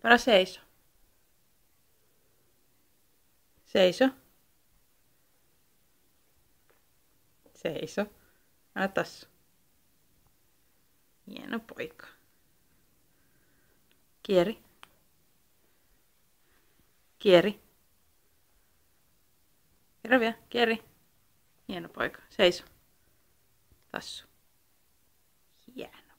Para seiso. Seiso. Seiso. Älä tassu. Hieno poika. Kieri. Kieri. Kerro vielä. Kieri. Hieno poika. Seiso. Tassu. Hieno.